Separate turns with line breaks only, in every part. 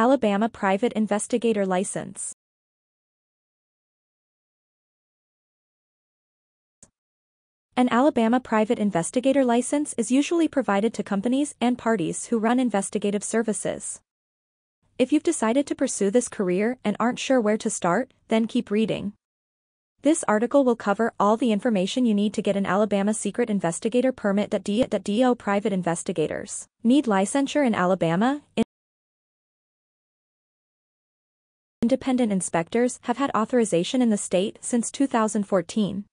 Alabama Private Investigator License. An Alabama private investigator license is usually provided to companies and parties who run investigative services. If you've decided to pursue this career and aren't sure where to start, then keep reading. This article will cover all the information you need to get an Alabama secret investigator permit. DO private investigators need licensure in Alabama. Independent inspectors have had authorization in the state since 2014.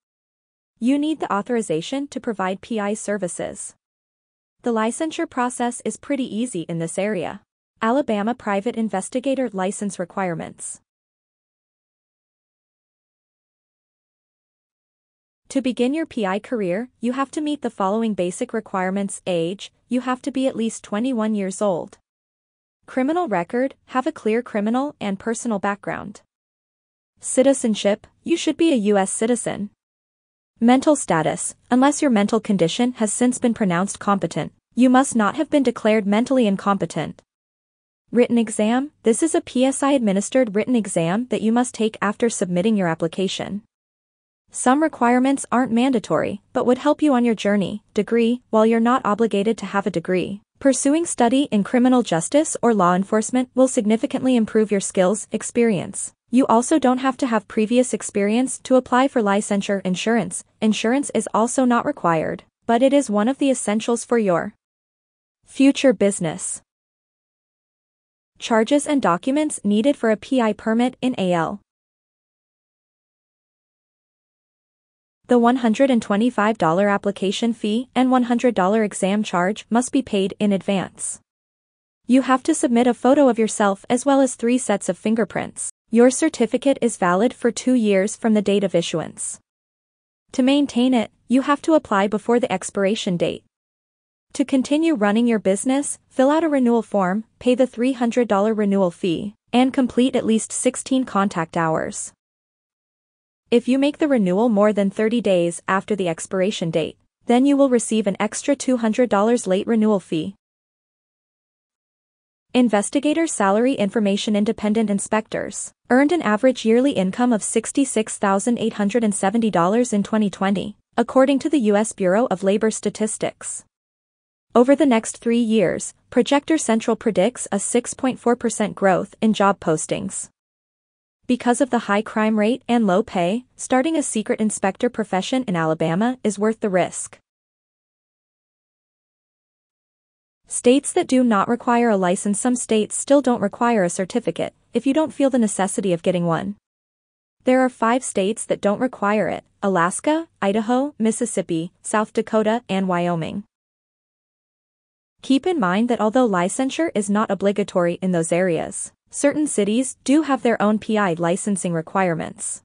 You need the authorization to provide PI services. The licensure process is pretty easy in this area. Alabama Private Investigator License Requirements To begin your PI career, you have to meet the following basic requirements Age, you have to be at least 21 years old. Criminal record, have a clear criminal and personal background. Citizenship, you should be a U.S. citizen. Mental status, unless your mental condition has since been pronounced competent, you must not have been declared mentally incompetent. Written exam, this is a PSI-administered written exam that you must take after submitting your application. Some requirements aren't mandatory, but would help you on your journey, degree, while you're not obligated to have a degree. Pursuing study in criminal justice or law enforcement will significantly improve your skills, experience, you also don't have to have previous experience to apply for licensure insurance. Insurance is also not required, but it is one of the essentials for your future business. Charges and documents needed for a PI permit in AL. The $125 application fee and $100 exam charge must be paid in advance. You have to submit a photo of yourself as well as three sets of fingerprints. Your certificate is valid for two years from the date of issuance. To maintain it, you have to apply before the expiration date. To continue running your business, fill out a renewal form, pay the $300 renewal fee, and complete at least 16 contact hours. If you make the renewal more than 30 days after the expiration date, then you will receive an extra $200 late renewal fee. Investigator Salary Information Independent Inspectors earned an average yearly income of $66,870 in 2020, according to the U.S. Bureau of Labor Statistics. Over the next three years, Projections Central predicts a 6.4% growth in job postings. Because of the high crime rate and low pay, starting a secret inspector profession in Alabama is worth the risk. States that do not require a license Some states still don't require a certificate, if you don't feel the necessity of getting one. There are five states that don't require it, Alaska, Idaho, Mississippi, South Dakota, and Wyoming. Keep in mind that although licensure is not obligatory in those areas, certain cities do have their own PI licensing requirements.